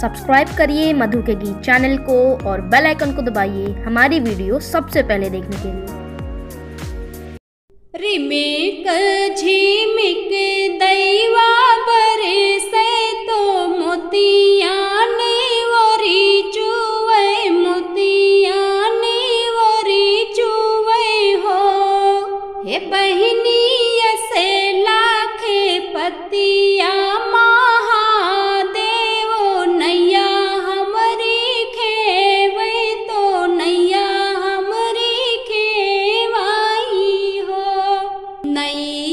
Subscribe करिए मधु के गीत चैनल को और बेल आइकन को दबाइए हमारी वीडियो सबसे पहले देखने के लिए। रिमेक, झिमिक, दैवा Bye!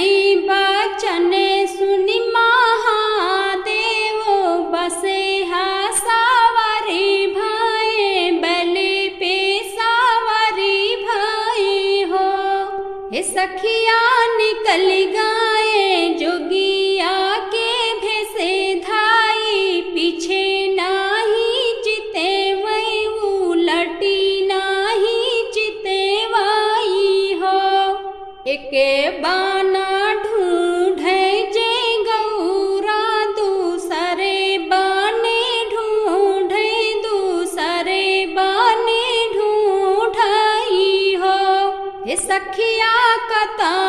सुनी बचन सुनी tá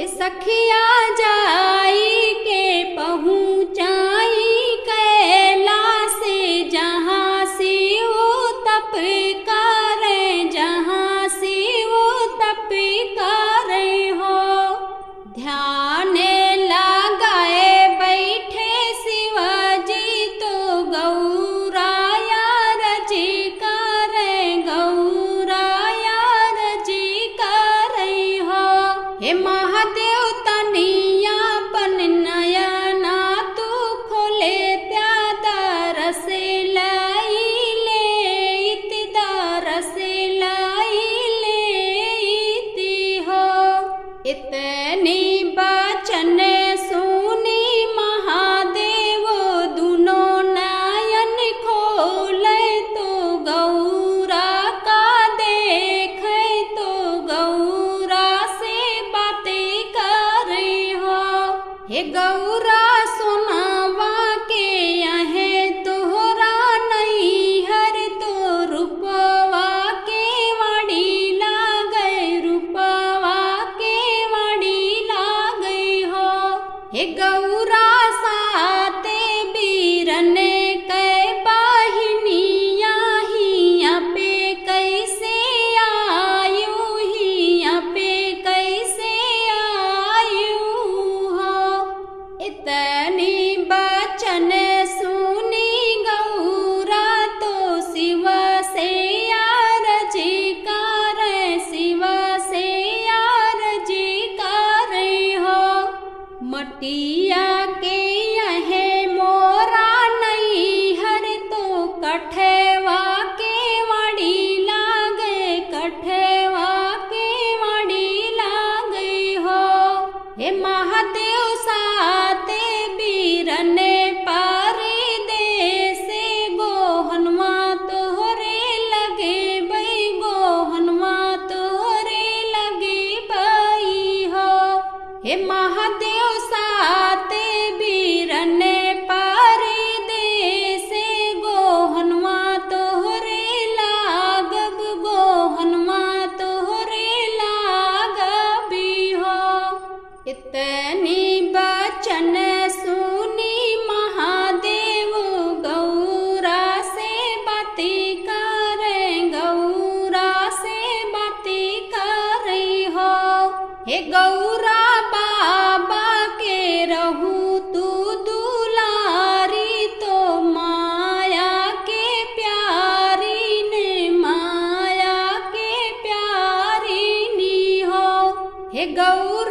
ये सखिया जा ಗೌರಾ हे गौर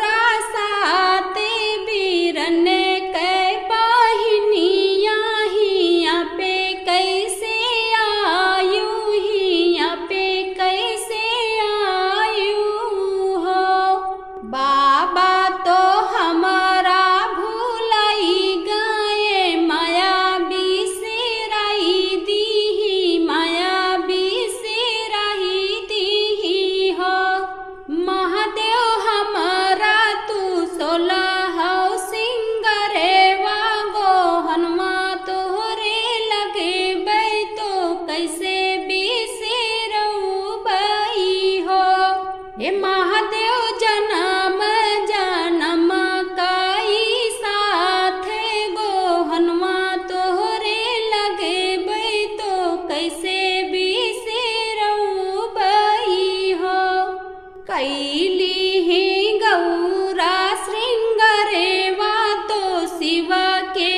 गौरा ಗೌರ श्रृंगरेवा तो शिवा के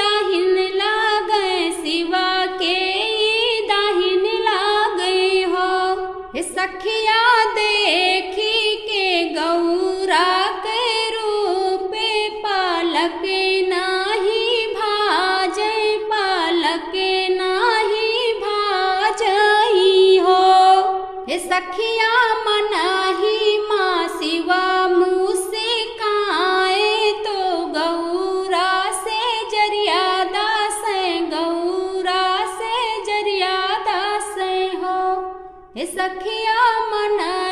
दाहिन लाग, शिवा के दाहिन लाग हो। सखिया देखी के गौरा के रूप पालक नाही भाज, पालक नाही भाज हो सखिया सखिया मना